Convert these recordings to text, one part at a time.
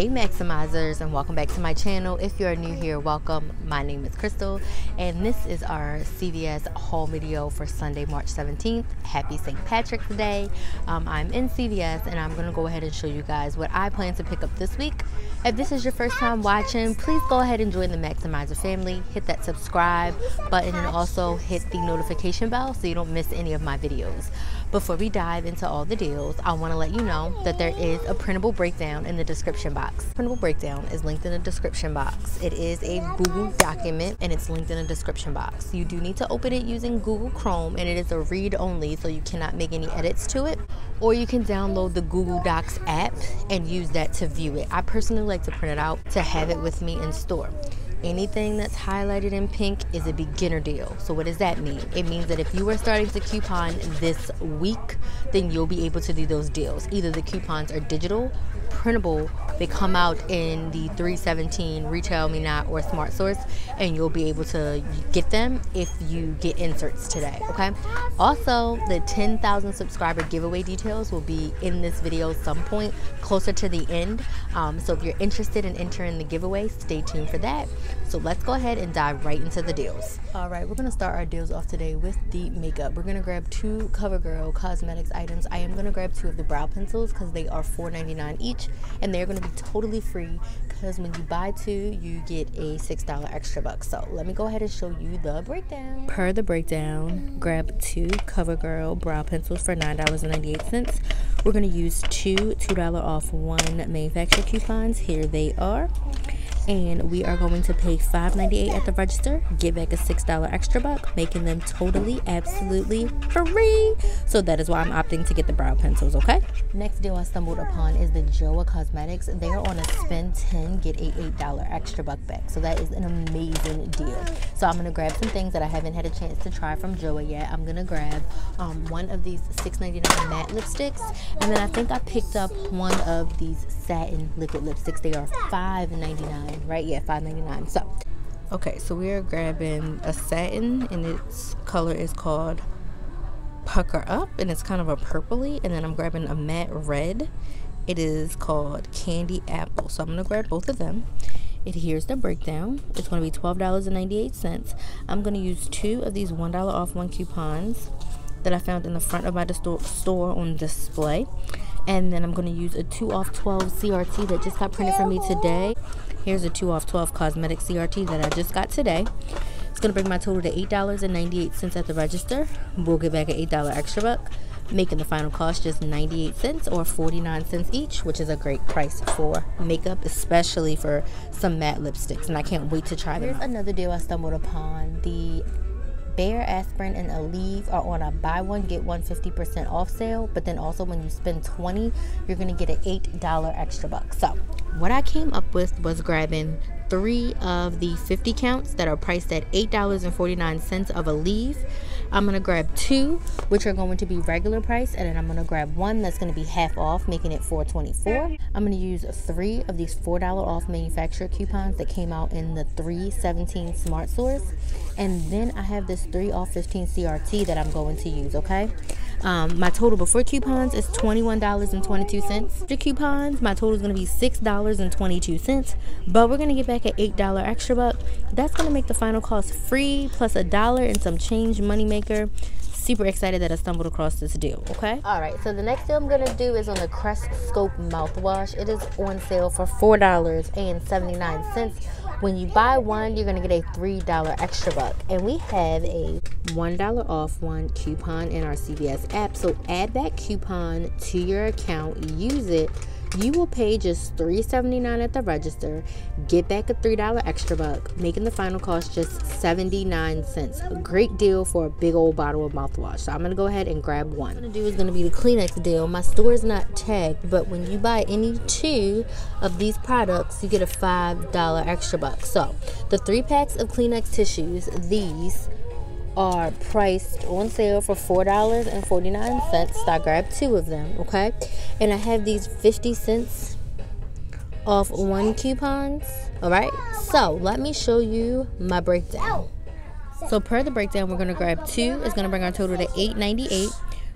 Hey Maximizers and welcome back to my channel. If you're new here, welcome. My name is Krystal and this is our CVS haul video for Sunday, March 17th. Happy St. Patrick's Day. Um, I'm in CVS and I'm going to go ahead and show you guys what I plan to pick up this week. If this is your first time watching, please go ahead and join the Maximizer family. Hit that subscribe button and also hit the notification bell so you don't miss any of my videos. Before we dive into all the deals, I want to let you know that there is a printable breakdown in the description box. Printable breakdown is linked in the description box. It is a Google document and it's linked in the description box. You do need to open it using Google Chrome and it is a read only so you cannot make any edits to it. Or you can download the Google Docs app and use that to view it. I personally like to print it out to have it with me in store. Anything that's highlighted in pink is a beginner deal. So what does that mean? It means that if you are starting to coupon this week, then you'll be able to do those deals. Either the coupons are digital, printable, they come out in the 317 Retail Me Not or Smart Source, and you'll be able to get them if you get inserts today, okay? Also, the 10,000 subscriber giveaway details will be in this video some point closer to the end. Um, so if you're interested in entering the giveaway, stay tuned for that. So let's go ahead and dive right into the deals. All right, we're gonna start our deals off today with the makeup. We're gonna grab two CoverGirl cosmetics items. I am gonna grab two of the brow pencils because they are $4.99 each and they're gonna be totally free because when you buy two, you get a $6 extra buck. So let me go ahead and show you the breakdown. Per the breakdown, grab two CoverGirl brow pencils for $9.98. We're gonna use two $2 off one manufacturer coupons. Here they are. And we are going to pay $5.98 at the register. Get back a $6 extra buck making them totally absolutely free. So that is why I'm opting to get the brow pencils okay? Next deal I stumbled upon is the JOAH Cosmetics. They are on a spend 10 get a $8 extra buck back. So that is an amazing deal. So I'm gonna grab some things that I haven't had a chance to try from JOAH yet. I'm gonna grab um, one of these $6.99 matte lipsticks and then I think I picked up one of these satin liquid lipsticks they are $5.99 right? Yeah, five ninety nine. So, okay, so we are grabbing a satin, and its color is called Pucker Up, and it's kind of a purpley. And then I'm grabbing a matte red. It is called Candy Apple. So I'm gonna grab both of them. It here's the breakdown. It's going to be $12.98. I'm going to use two of these $1 off one coupons that I found in the front of my store on display. And then I'm going to use a 2 off 12 CRT that just got printed for me today. Here's a 2 off 12 cosmetic CRT that I just got today. It's going to bring my total to $8.98 at the register. We'll get back an $8 extra buck, making the final cost just 98 cents or 49 cents each, which is a great price for makeup, especially for some matte lipsticks. And I can't wait to try them. Here's another deal I stumbled upon. The Bayer Aspirin and Aleve are on a buy one get one 50% off sale, but then also when you spend 20, you're gonna get an $8 extra buck. So what I came up with was grabbing three of the 50 counts that are priced at $8.49 of Aleve. I'm going to grab two, which are going to be regular price, and then I'm going to grab one that's going to be half off, making it $4.24. I'm going to use three of these $4 off manufacturer coupons that came out in the 317 Smart Source. And then I have this 3 off 15 CRT that I'm going to use, okay? Um, my total before coupons is $21.22. After coupons, my total is going to be $6.22. But we're going to get back an $8 extra buck. That's going to make the final cost free plus a dollar and some change moneymaker super excited that I stumbled across this deal, okay? All right, so the next deal I'm gonna do is on the Crest Scope mouthwash. It is on sale for $4.79 when you buy one, you're to get a $3 extra buck. And we have a $1 off one coupon in our CVS app. So add that coupon to your account, use it you will pay just $3.79 at the register, get back a $3 extra buck, making the final cost just 79 cents. A great deal for a big old bottle of mouthwash. So I'm gonna go ahead and grab one. What I'm gonna do is gonna be the Kleenex deal. My store is not tagged, but when you buy any two of these products, you get a $5 extra buck. So the three packs of Kleenex tissues, these are priced on sale for $4.49. So I grabbed two of them, okay? And I have these 50 cents off one coupons. All right, so let me show you my breakdown. So per the breakdown, we're gonna grab two. It's gonna bring our total to $8.98.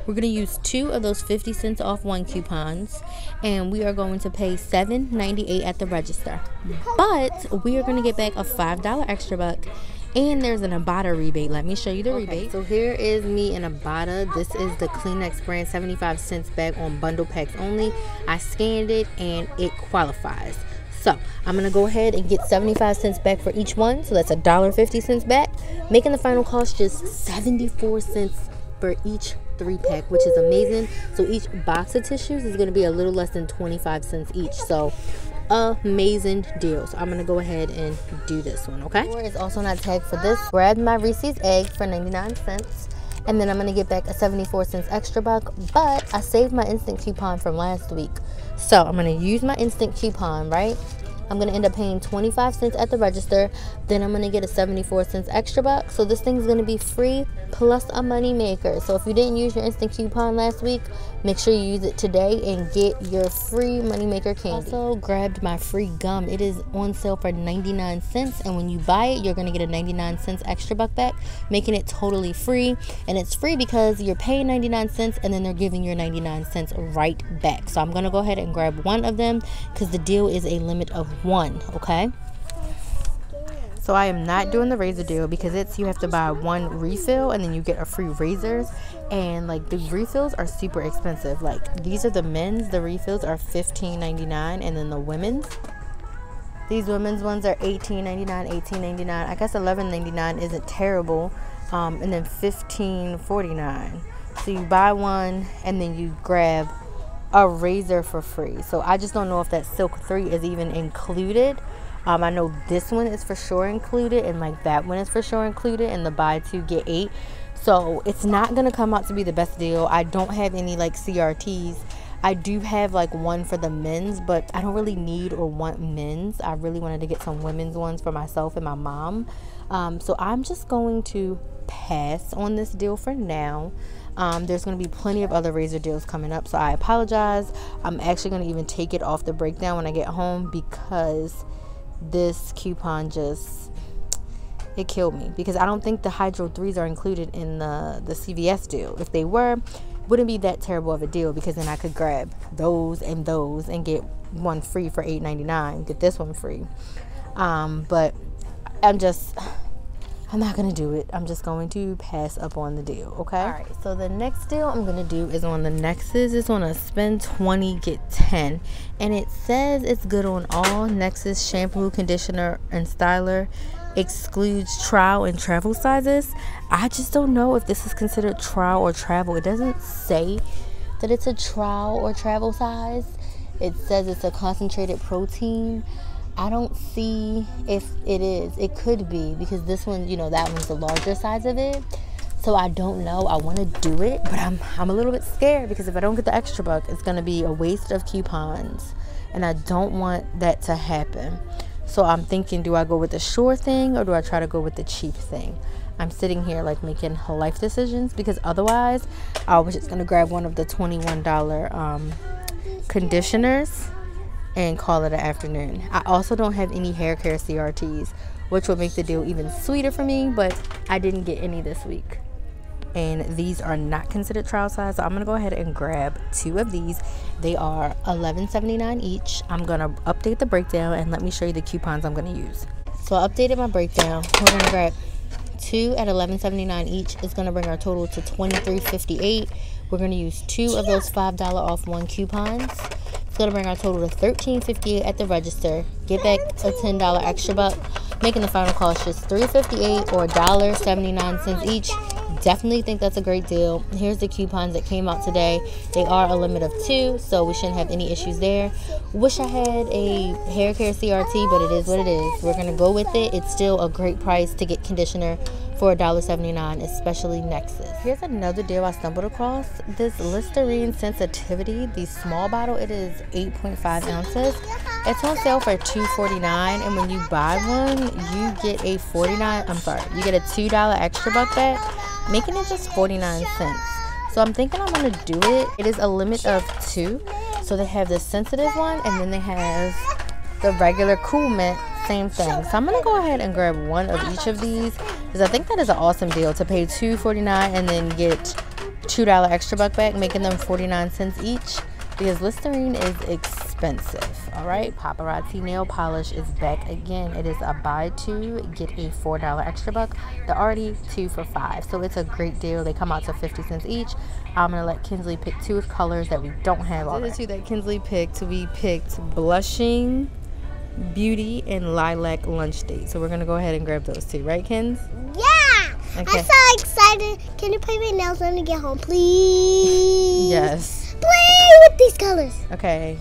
We're going to use two of those 50 cents off one coupons and we are going to pay $7.98 at the register. But we are going to get back a $5 extra buck and there's an Ibotta rebate. Let me show you the okay, rebate. So here is me in Ibotta. This is the Kleenex brand 75 cents bag on bundle packs only. I scanned it and it qualifies. So I'm gonna go ahead and get 75 cents back for each one. So that's a dollar 50 cents back, making the final cost just 74 cents for each three pack, which is amazing. So each box of tissues is gonna be a little less than 25 cents each. So amazing deal. So I'm gonna go ahead and do this one, okay? It's also not tagged for this. Grab my Reese's egg for 99 cents. And then I'm gonna get back a 74 cents extra buck, but I saved my instant coupon from last week. So I'm gonna use my instant coupon, right? I'm gonna end up paying 25 cents at the register. Then I'm gonna get a 74 cents extra buck. So this thing's gonna be free plus a money maker. So if you didn't use your instant coupon last week, make sure you use it today and get your free money maker candy. Also grabbed my free gum. It is on sale for 99 cents and when you buy it, you're going to get a 99 cents extra buck back, making it totally free. And it's free because you're paying 99 cents and then they're giving your 99 cents right back. So I'm going to go ahead and grab one of them because the deal is a limit of one, okay? So I am not doing the razor deal because it's you have to buy one refill and then you get a free razors and like the refills are super expensive. Like these are the men's, the refills are $15.99 and then the women's these women's ones are $18.99, $18.99. I guess $11.99 isn't terrible. Um, and then $15.49. So you buy one and then you grab a razor for free. So I just don't know if that Silk 3 is even included um, I know this one is for sure included, and like that one is for sure included, and the buy two get eight. So it's not gonna come out to be the best deal. I don't have any like CRTs. I do have like one for the men's, but I don't really need or want men's. I really wanted to get some women's ones for myself and my mom. Um, so I'm just going to pass on this deal for now. Um, there's going to be plenty of other razor deals coming up, so I apologize. I'm actually going to even take it off the breakdown when I get home because this coupon just it killed me because I don't think the Hydro 3s are included in the the CVS deal. If they were, wouldn't be that terrible of a deal because then I could grab those and those and get one free for $8.99. Get this one free. Um, but I'm just I'm not gonna do it. I'm just going to pass up on the deal. Okay. All right. So the next deal I'm gonna do is on the Nexxus. It's on a spend 20 get 10, and it says it's good on all Nexxus shampoo, conditioner, and styler. Excludes trial and travel sizes. I just don't know if this is considered trial or travel. It doesn't say that it's a trial or travel size. It says it's a concentrated protein. I don't see if it is. It could be because this one, you know, that one's the larger size of it. So I don't know. I want to do it, but I'm I'm a little bit scared because if I don't get the extra buck, it's going to be a waste of coupons. And I don't want that to happen. So I'm thinking, do I go with the sure thing or do I try to go with the cheap thing? I'm sitting here like making life decisions because otherwise I was just going to grab one of the $21 um, conditioners and call it an afternoon. I also don't have any hair care CRTs, which will make the deal even sweeter for me, but I didn't get any this week. And these are not considered trial size, so I'm gonna go ahead and grab two of these. They are $11.79 each. I'm gonna update the breakdown and let me show you the coupons I'm gonna use. So I updated my breakdown. We're gonna grab two at $11.79 each. It's gonna bring our total to $23.58. We're gonna use two of those $5 off one coupons. It's gonna bring our total to $13.58 at the register. Get back a $10 extra buck, making the final cost just $3.58 or $1.79 each. Definitely think that's a great deal. Here's the coupons that came out today. They are a limit of two, so we shouldn't have any issues there. Wish I had a hair care CRT, but it is what it is. We're gonna go with it. It's still a great price to get conditioner for $1.79, especially Nexxus. Here's another deal I stumbled across. This Listerine Sensitivity, the small bottle, it is 8.5 ounces. It's on sale for $2.49, and when you buy one, you get a 49, I'm sorry, you get a $2 extra buck back, making it just 49 cents. So I'm thinking I'm gonna do it. It is a limit of two. So they have the sensitive one, and then they have the regular cool mint same thing. So I'm gonna go ahead and grab one of each of these because I think that is an awesome deal to pay $2.49 and then get $2 extra buck back, making them 49 cents each because Listerine is expensive. All right, Paparazzi nail polish is back again. It is a buy two, get a $4 extra buck. They're already two for five, so it's a great deal. They come out to 50 cents each. I'm gonna let Kinsley pick two colors that we don't have already. The two that Kinsley picked, we picked Blushing Beauty and Lilac Lunch Date. So we're gonna go ahead and grab those two, right, Kins? Yeah! Okay. I'm so excited. Can you paint my nails when I get home, please? yes play with these colors. Okay.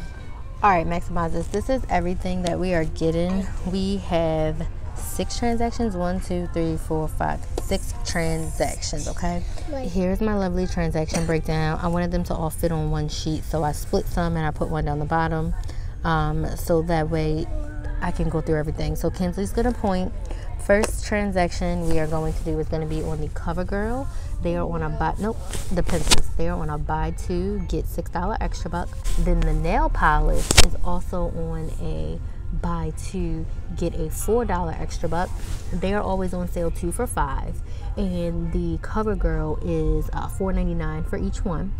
All right, maximizers. This This is everything that we are getting. We have six transactions. One, two, three, four, five, six transactions. Okay. Here's my lovely transaction breakdown. I wanted them to all fit on one sheet, so I split some and I put one down the bottom, um, so that way I can go through everything. So Kinsley's gonna point. First transaction we are going to do is going to be on the CoverGirl. They are on a buy, nope, the pencils. They are on a buy two, get $6 extra buck. Then the nail polish is also on a buy two, get a $4 extra buck. They are always on sale two for five. And the CoverGirl is uh, $4.99 for each one.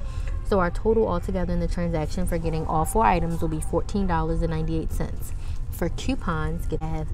So our total altogether in the transaction for getting all four items will be $14.98. For coupons, get have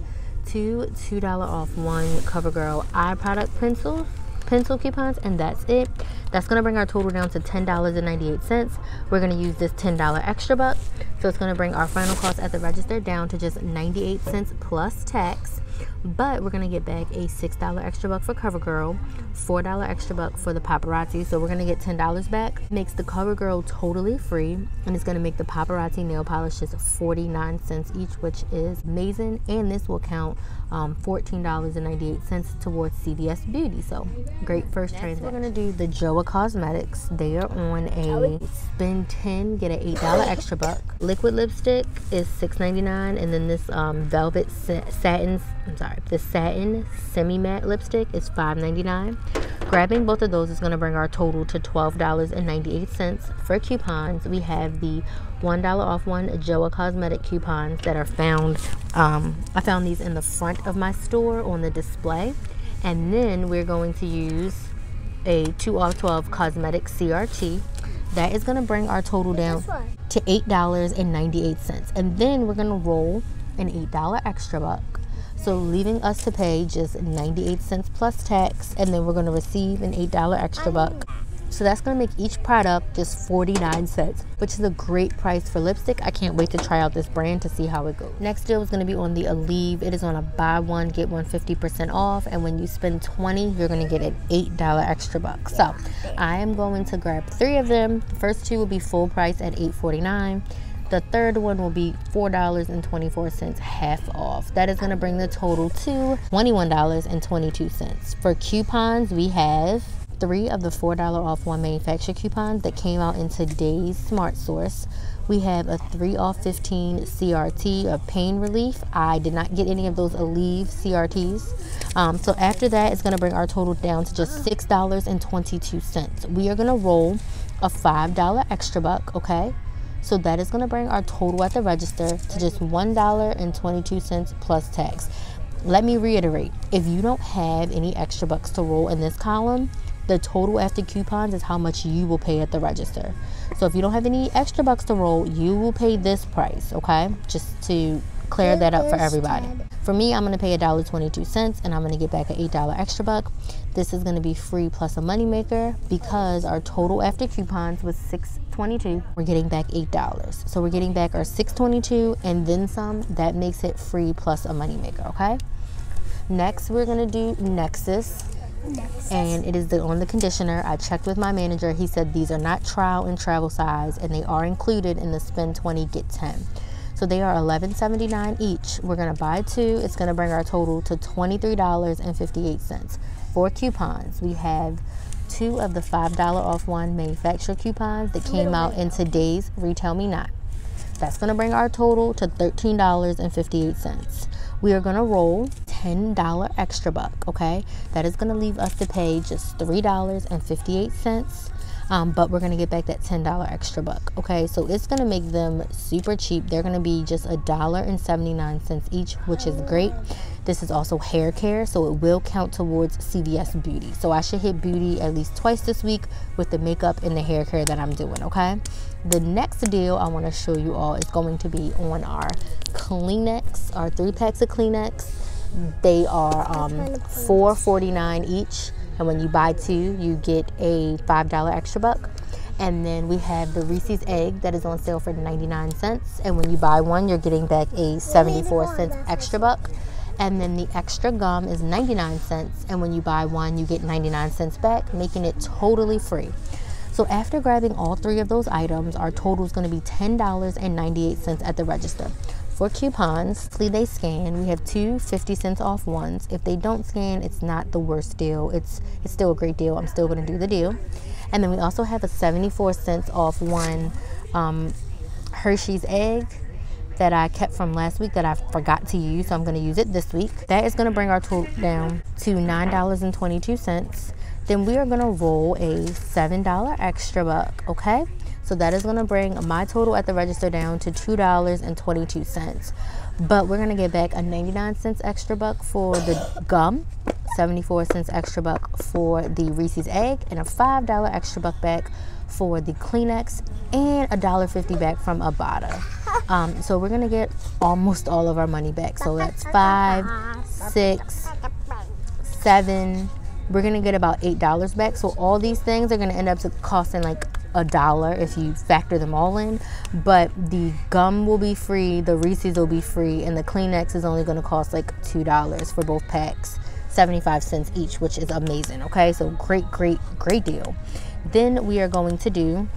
two $2 off one CoverGirl eye product pencils pencil coupons and that's it. That's going to bring our total down to $10.98 we're going to use this $10 extra buck. So it's going to bring our final cost at the register down to just 98 cents plus tax but we're gonna get back a six dollar extra buck for CoverGirl, four dollar extra buck for the paparazzi. So we're gonna get ten dollars back. Makes the CoverGirl totally free, and it's gonna make the paparazzi nail polish just 49 cents each, which is amazing. And this will count um, $14.98 towards CVS Beauty. So great first Next, transaction. We're gonna do the JOAH Cosmetics. They are on a spend 10, get an $8 extra buck. Liquid lipstick is $6.99, and then this um, velvet satin, I'm sorry, the satin semi-matte lipstick is $5.99. Grabbing both of those is gonna bring our total to $12.98. For coupons, we have the $1 off one JOAH Cosmetic coupons that are found. Um, I found these in the front of my store on the display. And then we're going to use a 2 off 12 cosmetic CRT. That is going to bring our total down to $8.98. And then we're going to roll an $8 extra buck. So leaving us to pay just 98 cents plus tax. And then we're going to receive an $8 extra buck. So that's gonna make each product just 49 cents, which is a great price for lipstick. I can't wait to try out this brand to see how it goes. Next deal is gonna be on the Aleve. It is on a buy one, get one 50% off. And when you spend 20, you're gonna get an $8 extra buck. So I am going to grab three of them. The first two will be full price at $8.49. The third one will be $4.24 half off. That is going to bring the total to $21.22. For coupons, we have three of the $4 off one manufacturer coupons that came out in today's Smart Source. We have a 3 off 15 CRT of pain relief. I did not get any of those Aleve CRTs. Um, so after that, it's going to bring our total down to just $6.22. We are going to roll a $5 extra buck, okay? So that is going to bring our total at the register to just $1.22 plus tax. Let me reiterate if you don't have any extra bucks to roll in this column, the total after coupons is how much you will pay at the register. So if you don't have any extra bucks to roll, you will pay this price, okay? Just to clear that up for everybody. For me, I'm going to pay $1.22 and I'm going to get back an $8 extra buck. This is going to be free plus a moneymaker because our total after coupons was $6.22. We're getting back $8. So we're getting back our $6.22 and then some. That makes it free plus a moneymaker, okay? Next, we're going to do Nexxus, and it is the, on the conditioner. I checked with my manager. He said these are not trial and travel size, and they are included in the spend 20 get 10. So they are $11.79 each. We're gonna buy two. It's gonna bring our total to $23.58. For coupons, we have two of the $5 off one manufacturer coupons that came out in today's Retail Me Not. That's gonna bring our total to $13.58 we are gonna roll $10 extra buck, okay? That is gonna leave us to pay just $3.58. um, but we're gonna get back that $10 extra buck okay? So it's gonna make them super cheap. They're gonna be just a dollar and 79 cents each which is great. This is also hair care so it will count towards CVS beauty. So I should hit beauty at least twice this week with the makeup and the hair care that I'm doing okay? The next deal I want to show you all is going to be on our Kleenex our three packs of Kleenex. They are um, $4.49 each and when you buy two, you get a $5 extra buck. And then we have the Reese's egg that is on sale for 99 cents. And when you buy one, you're getting back a 74 cents extra buck. And then the extra gum is 99 cents. And when you buy one, you get 99 cents back, making it totally free. So after grabbing all three of those items, our total is going to be $10.98 at the register. For coupons, please they scan. We have two 50 cents off ones. If they don't scan, it's not the worst deal. It's it's still a great deal. I'm still going to do the deal. And then we also have a 74 cents off one um, Hershey's egg that I kept from last week that I forgot to use, so I'm going to use it this week. That is going to bring our total down to $9.22. Then we are going to roll a $7 extra buck, okay? So that is going to bring my total at the register down to $2.22. But we're going to get back a 99 cents extra buck for the gum, 74 cents extra buck for the Reese's egg, and a $5 extra buck back for the Kleenex, and a $1.50 back from Ibotta. Um, so we're to get almost all of our money back. So that's five, six, seven. We're to get about $8 back. So all these things are to end up costing like a dollar if you factor them all in. But the gum will be free, the Reese's will be free, and the Kleenex is only going to cost like $2 for both packs, 75 cents each, which is amazing. Okay, so great, great, great deal. Then we are going to do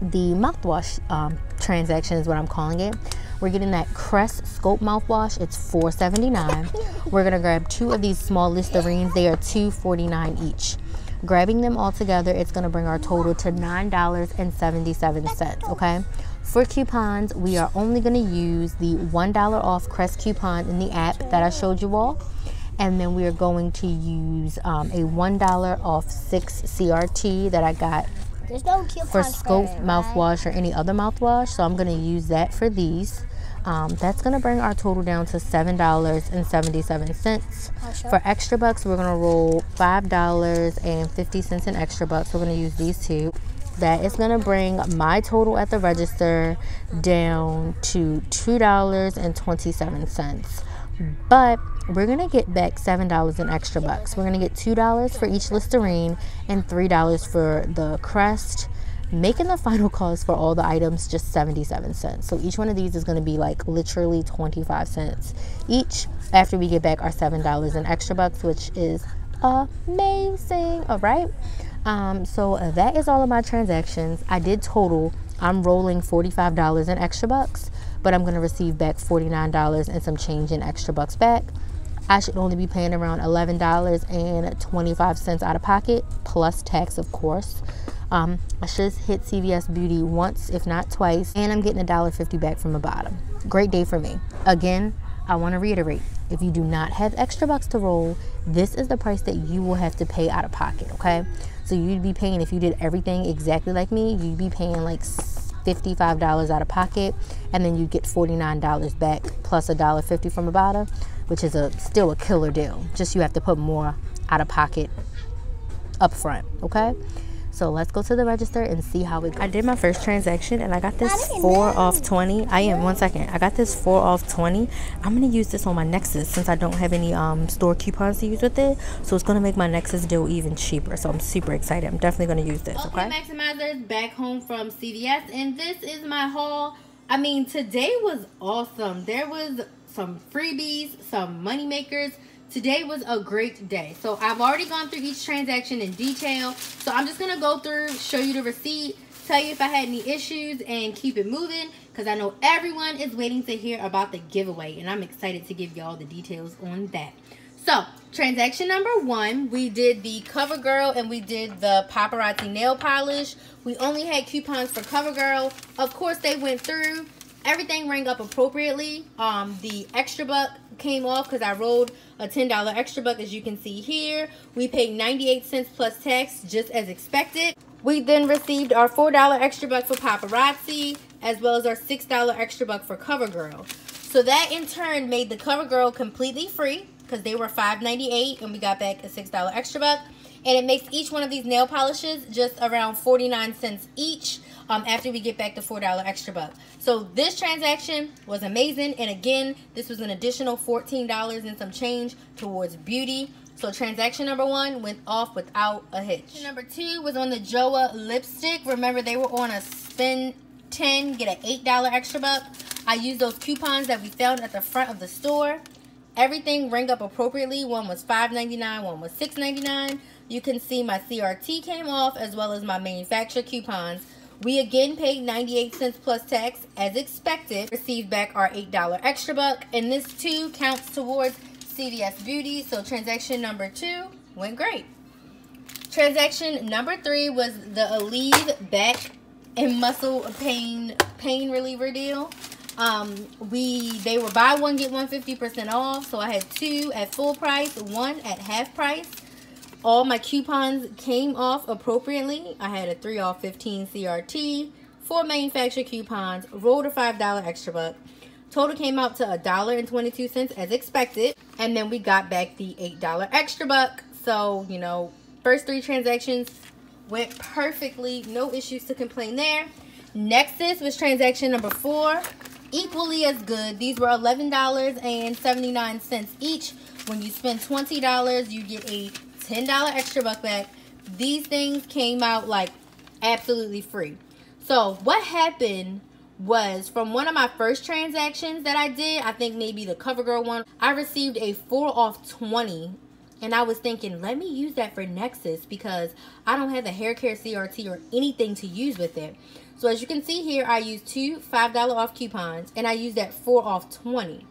the mouthwash um, transaction, is what I'm calling it. We're getting that Crest Scope mouthwash. It's $4.79. We're gonna grab two of these small Listerines. They are $2.49 each. Grabbing them all together, it's going to bring our total to $9.77, okay? For coupons, we are only going to use the $1 off Crest coupon in the app that I showed you all. And then we are going to use um, a $1 off 6 CRT that I got no for Scope mouthwash or any other mouthwash. So I'm going to use that for these. Um, that's going to bring our total down to $7.77. For extra bucks, we're going to roll $5.50 in extra bucks. We're going to use these two. That is going to bring my total at the register down to $2.27. But we're going to get back $7 in extra bucks. We're going to get $2 for each Listerine and $3 for the Crest making the final cost for all the items just 77 cents. So each one of these is going to be like literally 25 cents each after we get back our $7 in extra bucks, which is amazing. All right. Um, so that is all of my transactions. I did total, I'm rolling $45 in extra bucks, but I'm going to receive back $49 and some change in extra bucks back. I should only be paying around $11.25 out of pocket, plus tax, of course. Um, I just hit CVS Beauty once, if not twice, and I'm getting a dollar fifty back from the bottom. Great day for me. Again, I want to reiterate if you do not have extra bucks to roll, this is the price that you will have to pay out of pocket, okay? So you'd be paying, if you did everything exactly like me, you'd be paying like $55 out of pocket, and then you get $49 back plus a dollar fifty from Ibotta, which is a still a killer deal. Just you have to put more out of pocket up front, okay? So let's go to the register and see how it goes. I did my first transaction and I got this 4 off 20. I am, one second. I got this 4 off 20. I'm going to use this on my Nexxus since I don't have any um, store coupons to use with it. So it's going to make my Nexxus deal even cheaper. So I'm super excited. I'm definitely going to use this, okay? Okay, Maximizers, back home from CVS. And this is my haul. I mean, today was awesome. There was some freebies, some money makers today was a great day. So I've already gone through each transaction in detail. So I'm just going to go through, show you the receipt, tell you if I had any issues, and keep it moving. Because I know everyone is waiting to hear about the giveaway. And I'm excited to give y'all the details on that. So, transaction number one, we did the CoverGirl and we did the Paparazzi nail polish. We only had coupons for CoverGirl. Of course, they went through. Everything rang up appropriately. Um, the extra buck came off because I rolled a $10 extra buck as you can see here. We paid 98 cents plus tax just as expected. We then received our $4 extra buck for paparazzi, as well as our $6 extra buck for CoverGirl. So that in turn made the CoverGirl completely free because they were $5.98 and we got back a $6 extra buck. And it makes each one of these nail polishes just around 49 cents each um, after we get back the $4 extra buck. So this transaction was amazing. And again, this was an additional $14 and some change towards beauty. So transaction number one went off without a hitch. Number two was on the JOAH lipstick. Remember, they were on a spend 10, get an $8 extra buck. I used those coupons that we found at the front of the store. Everything rang up appropriately. One was $5.99, one was $6.99. You can see my CRT came off as well as my manufacturer coupons. We again paid 98 cents plus tax as expected. Received back our $8 extra buck. And this too counts towards CVS Beauty. So transaction number two went great. Transaction number three was the Aleve back and muscle pain pain reliever deal. Um, we they were buy one get one fifty percent off. So I had two at full price, one at half price. All my coupons came off appropriately. I had a three off fifteen CRT, four manufacturer coupons, rolled a five dollar extra buck. Total came out to a dollar and twenty two cents as expected, and then we got back the eight dollar extra buck. So you know, first three transactions went perfectly, no issues to complain there. Nexxus was transaction number four equally as good. These were $11.79 each. When you spend $20, you get a $10 extra buck back. These things came out like absolutely free. So what happened was from one of my first transactions that I did, I think maybe the CoverGirl one, I received a 4 off 20 and I was thinking, let me use that for Nexxus because I don't have the hair care CRT or anything to use with it. So as you can see here, I used two $5 off coupons and I used that 4 off 20.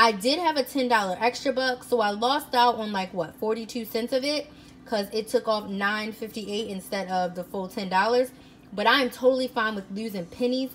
I did have a $10 extra buck, so I lost out on like what, 42 cents of it because it took off 9.58 instead of the full $10. But I am totally fine with losing pennies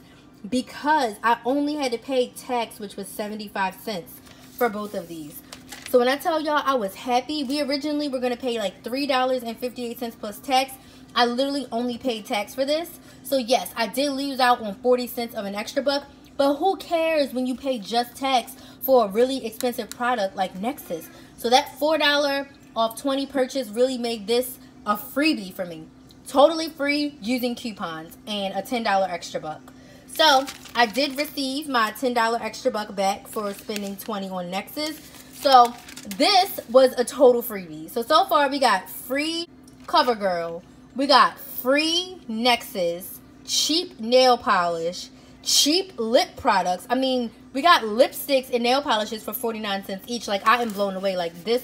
because I only had to pay tax, which was 75 cents for both of these. So when I tell y'all I was happy, we originally were to pay like $3.58 plus tax. I literally only paid tax for this. So yes, I did lose out on 40 cents of an extra buck, but who cares when you pay just tax for a really expensive product like Nexxus? So that $4 off 20 purchase really made this a freebie for me. Totally free using coupons and a $10 extra buck. So I did receive my $10 extra buck back for spending 20 on Nexxus. So this was a total freebie. So, so far we got free CoverGirl. We got free Nexus cheap nail polish, cheap lip products. I mean, we got lipsticks and nail polishes for 49 cents each. Like, I am blown away. Like, this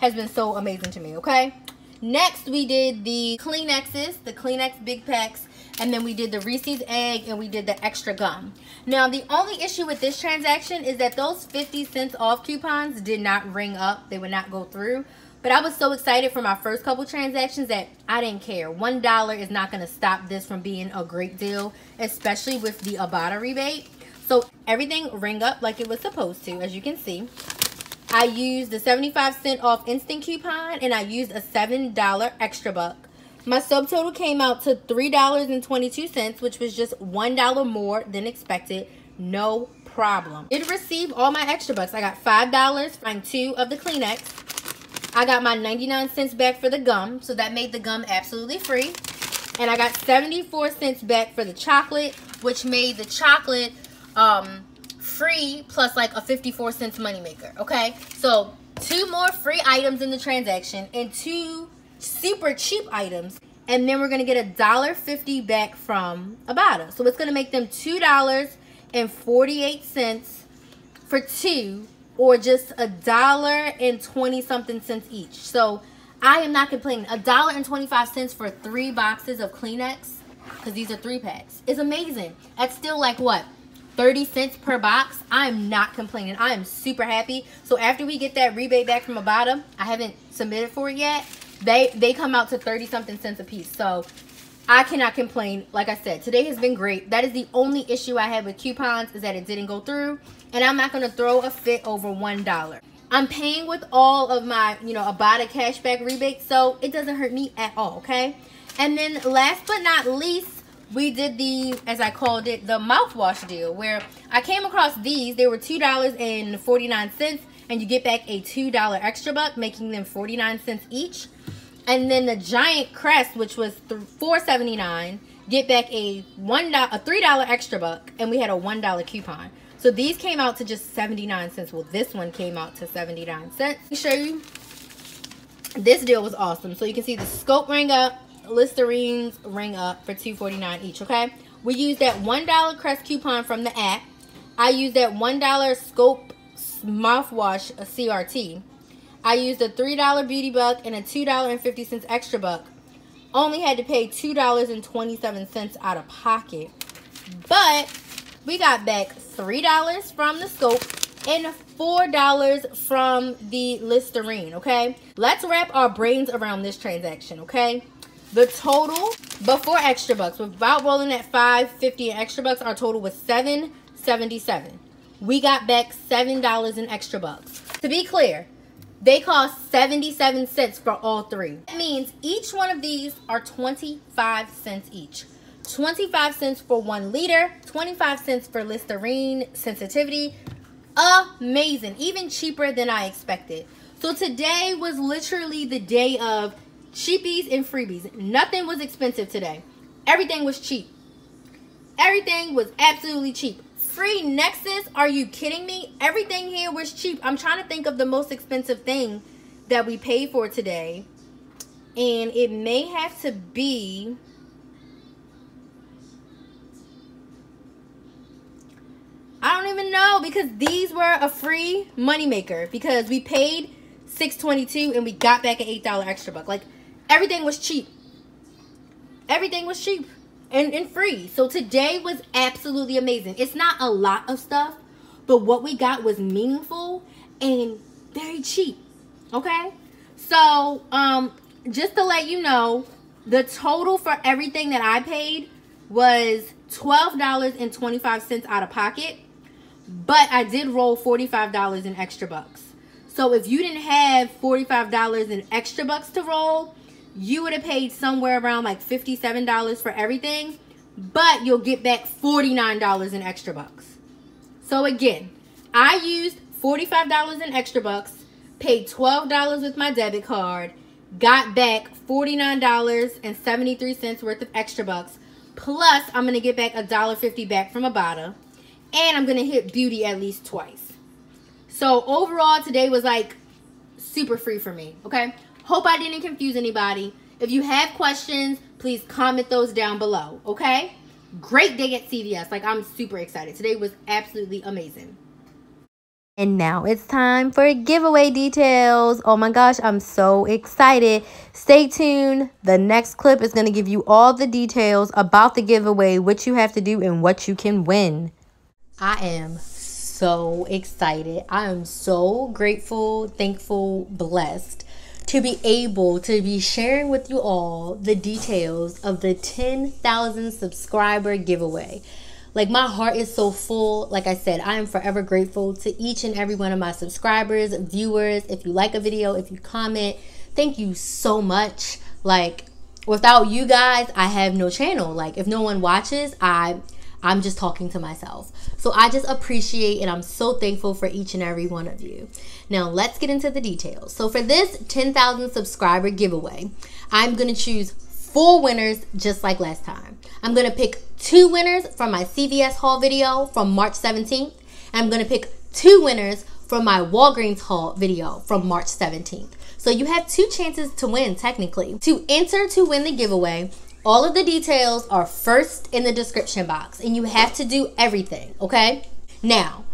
has been so amazing to me, okay? Next, we did the Kleenexes, the Kleenex Big Packs, and then we did the Reese's Egg, and we did the extra gum. Now, the only issue with this transaction is that those 50 cents off coupons did not ring up. They would not go through. But I was so excited for my first couple transactions that I didn't care. One dollar is not going to stop this from being a great deal, especially with the Ibotta rebate. So everything rang up like it was supposed to, as you can see. I used the 75 cent off instant coupon and I used a $7 extra buck. My subtotal came out to $3.22, which was just $1 more than expected. No problem. Did receive all my extra bucks. I got $5 buying two of the Kleenex. I got my 99 cents back for the gum, so that made the gum absolutely free. And I got 74 cents back for the chocolate, which made the chocolate um, free plus like a 54 cents moneymaker, okay? So two more free items in the transaction and two super cheap items. And then we're to get a dollar fifty back from Ibotta. So it's to make them $2.48 for two or just a dollar and 20 something cents each. So I am not complaining. A dollar and 25 cents for three boxes of Kleenex, because these are three packs, is amazing. That's still like what? 30 cents per box. I'm not complaining. I am super happy. So after we get that rebate back from Ibotta, I haven't submitted for it yet. They they come out to 30 something cents a piece. So I cannot complain. Like I said, today has been great. That is the only issue I had with coupons is that it didn't go through. And I'm not going to throw a fit over $1. I'm paying with all of my, you know, Ibotta cashback rebates. So it doesn't hurt me at all, okay? And then last but not least, we did the, as I called it, the mouthwash deal where I came across these. They were $2.49 and you get back a $2 extra buck, making them 49 cents each. And then the giant crest, which was $4.79, get back a one a $3 extra buck, and we had a $1 coupon. So these came out to just 79 cents. Well, this one came out to 79 cents. Let me show you. This deal was awesome. So you can see the scope ring up, Listerines ring up for $2.49 each, okay? We used that $1 Crest coupon from the app. I used that $1 Scope mouthwash uh, a CRT. I used a $3 beauty buck and a $2.50 extra buck. Only had to pay $2.27 out of pocket. But we got back $3 from the Scope and $4 from the Listerine, okay? Let's wrap our brains around this transaction, okay? The total before extra bucks, without rolling at 550 and extra bucks, our total was 777. We got back $7 in extra bucks. To be clear, they cost 77 cents for all three. That means each one of these are 25 cents each. 25 cents for one liter, 25 cents for Listerine sensitivity. Amazing, even cheaper than I expected. So today was literally the day of cheapies and freebies. Nothing was expensive today. Everything was cheap. Everything was absolutely cheap. Free Nexxus? Are you kidding me? Everything here was cheap. I'm trying to think of the most expensive thing that we paid for today. And it may have to be... I don't even know because these were a free moneymaker because we paid 622 and we got back an $8 extra buck. Like Everything was cheap. Everything was cheap and, and free. So today was absolutely amazing. It's not a lot of stuff, but what we got was meaningful and very cheap. Okay? So, um, just to let you know, the total for everything that I paid was $12.25 out of pocket, but I did roll $45 in extra bucks. So if you didn't have $45 in extra bucks to roll, you would have paid somewhere around like $57 for everything, but you'll get back $49 in extra bucks. So again, I used $45 in extra bucks, paid $12 with my debit card, got back $49.73 worth of extra bucks, plus I'm going to get back $1.50 back from Ibotta, and I'm going to hit beauty at least twice. So overall, today was like super free for me, okay? Hope I didn't confuse anybody. If you have questions, please comment those down below, okay? Great day at CVS. Like, I'm super excited. Today was absolutely amazing. And now it's time for giveaway details. Oh my gosh, I'm so excited. Stay tuned. The next clip is going to give you all the details about the giveaway, what you have to do, and what you can win. I am so excited. I am so grateful, thankful, blessed to be able to be sharing with you all the details of the 10,000 subscriber giveaway. Like, my heart is so full. Like I said, I am forever grateful to each and every one of my subscribers, viewers. If you like a video, if you comment, thank you so much. Like, without you guys, I have no channel. Like, if no one watches, I I'm just talking to myself. So I just appreciate and I'm so thankful for each and every one of you. Now let's get into the details. So for this 10,000 subscriber giveaway, I'm going to choose four winners just like last time. I'm going to pick two winners from my CVS haul video from March 17th. And I'm going to pick two winners from my Walgreens haul video from March 17th. So you have two chances to win technically. To enter to win the giveaway, all of the details are first in the description box, and you have to do everything, okay? Now,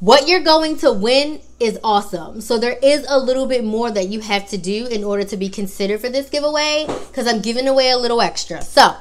what you're going to win is awesome. So there is a little bit more that you have to do in order to be considered for this giveaway because I'm giving away a little extra. So,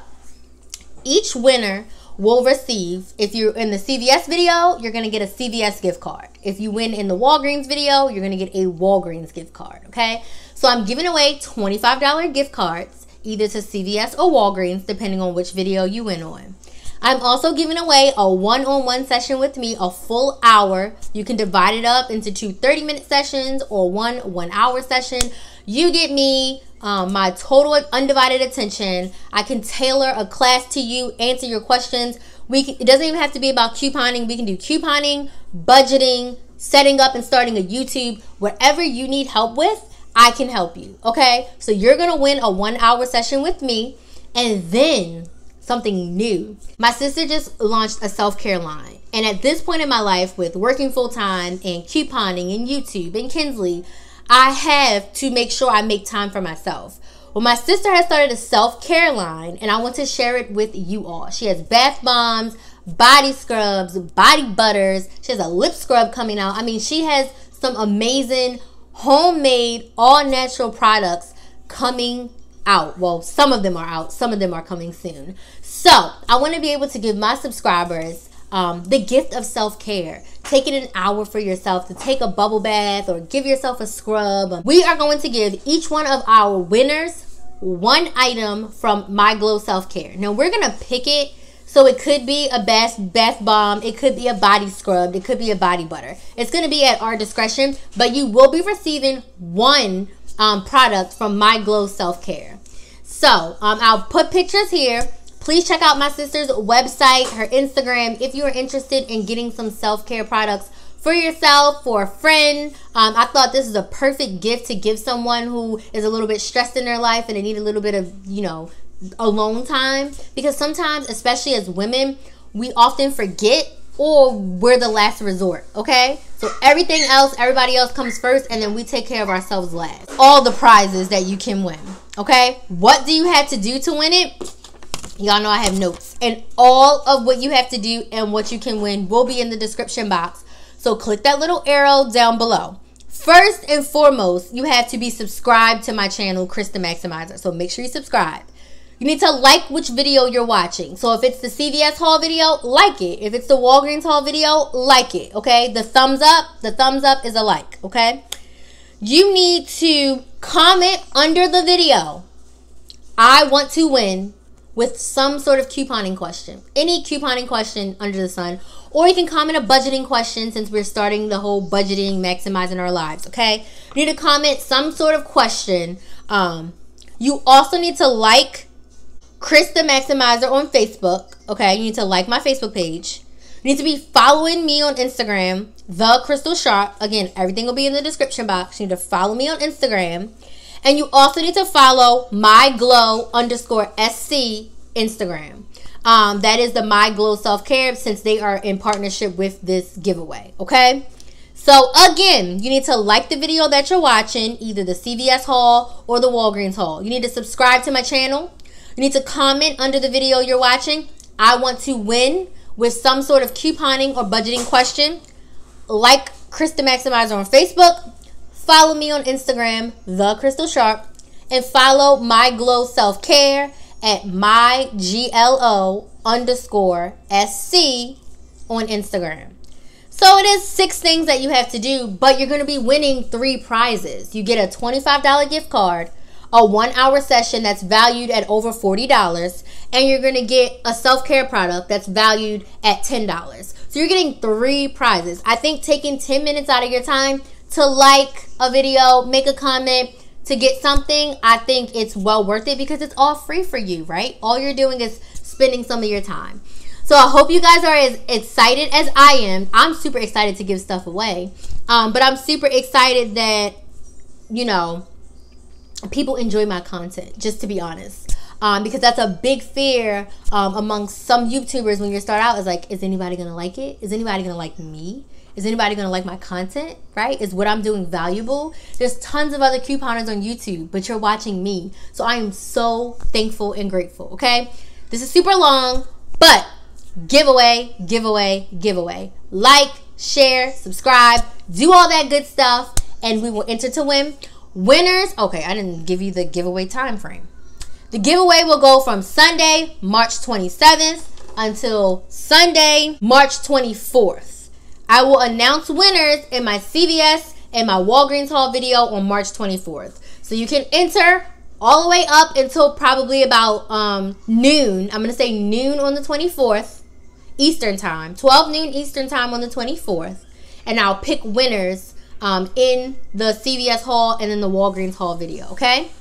each winner will receive, if you're in the CVS video, you're going to get a CVS gift card. If you win in the Walgreens video, you're going to get a Walgreens gift card, okay? So I'm giving away $25 gift cards either to CVS or Walgreens, depending on which video you went on. I'm also giving away a one on one session with me, a full hour. You can divide it up into two 30 minute sessions or one one hour session. You get me um, my total undivided attention. I can tailor a class to you, answer your questions. We can, it doesn't even have to be about couponing. We can do couponing, budgeting, setting up and starting a YouTube, whatever you need help with. I can help you. Okay. So you're going to win a one hour session with me. And then something new. My sister just launched a self care line. And at this point in my life, with working full time and couponing and YouTube and Kinsley, I have to make sure I make time for myself. Well, my sister has started a self care line, and I want to share it with you all. She has bath bombs, body scrubs, body butters. She has a lip scrub coming out. I mean, she has some amazing homemade, all natural products coming out. Well, some of them are out, some of them are coming soon. So, I want to be able to give my subscribers um, the gift of self care. Taking an hour for yourself to take a bubble bath or give yourself a scrub. We are going to give each one of our winners one item from My Glo Self Care. Now, we're going to pick it. So it could be a bath bath bomb, it could be a body scrub, it could be a body butter. It's going to be at our discretion, but you will be receiving one um, product from My Glo Self Care. So um, I'll put pictures here. Please check out my sister's website, her Instagram, if you are interested in getting some self care products for yourself, for a friend. Um, I thought this is a perfect gift to give someone who is a little bit stressed in their life and they need a little bit of, you know, alone time. Because sometimes, especially as women, we often forget or we're the last resort, okay? So everything else, everybody else comes first, and then we take care of ourselves last. All the prizes that you can win, okay? What do you have to do to win it? Y'all know I have notes. And all of what you have to do and what you can win will be in the description box. So click that little arrow down below. First and foremost, you have to be subscribed to my channel, Krys the Maximizer. So make sure you subscribe. You need to like which video you're watching. So if it's the CVS haul video, like it. If it's the Walgreens haul video, like it. Okay? The thumbs up, the thumbs up is a like. Okay? You need to comment under the video. I want to win with some sort of couponing question. Any couponing question under the sun. Or you can comment a budgeting question since we're starting the whole budgeting, maximizing our lives. Okay? You need to comment some sort of question. Um, you also need to like Krys the Maximizer on Facebook. Okay, you need to like my Facebook page. You need to be following me on Instagram, The Krystal Sharp. Again, everything will be in the description box. You need to follow me on Instagram. And you also need to follow my glow underscore SC Instagram. Um, that is the My Glo Self Care since they are in partnership with this giveaway. Okay. So again, you need to like the video that you're watching, either the CVS haul or the Walgreens haul. You need to subscribe to my channel. You need to comment under the video you're watching. I want to win with some sort of couponing or budgeting question. Like Krys the Maximizer on Facebook. Follow me on Instagram, The Krystal Sharp. And follow My Glo Self Care at my GLO underscore SC on Instagram. So it is six things that you have to do, but you're going to be winning three prizes. You get a $25 gift card a one hour session that's valued at over $40, and you're gonna get a self care product that's valued at $10. So you're getting three prizes. I think taking 10 minutes out of your time to like a video, make a comment, to get something, I think it's well worth it because it's all free for you, right? All you're doing is spending some of your time. So I hope you guys are as excited as I am. I'm super excited to give stuff away. Um, but I'm super excited that, you know, people enjoy my content, just to be honest. Um, because that's a big fear um, among some YouTubers when you start out is like, is anybody gonna like it? Is anybody gonna like me? Is anybody gonna like my content? Right? Is what I'm doing valuable? There's tons of other couponers on YouTube, but you're watching me. So I am so thankful and grateful. Okay? This is super long, but giveaway, giveaway, giveaway. Like, share, subscribe, do all that good stuff, and we will enter to win Winners, okay, I didn't give you the giveaway time frame. The giveaway will go from Sunday, March 27th until Sunday, March 24th. I will announce winners in my CVS and my Walgreens haul video on March 24th. So you can enter all the way up until probably about um, noon. I'm going to say noon on the 24th Eastern Time, 12 noon Eastern Time on the 24th. And I'll pick winners um, in the CVS haul and in the Walgreens haul video, okay?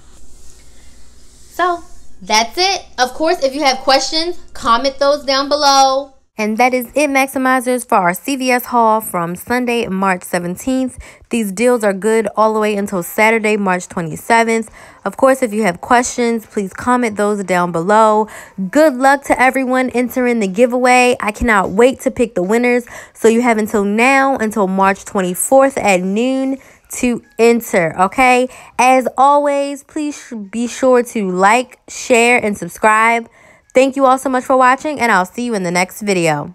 So that's it. Of course, if you have questions, comment those down below. And that is it, Maximizers, for our CVS haul from Sunday, March 17th. These deals are good all the way until Saturday, March 27th. Of course, if you have questions, please comment those down below. Good luck to everyone entering the giveaway. I cannot wait to pick the winners. So you have until now, until March 24th at noon to enter, okay? As always, please be sure to like, share, and subscribe. Thank you all so much for watching, and I'll see you in the next video.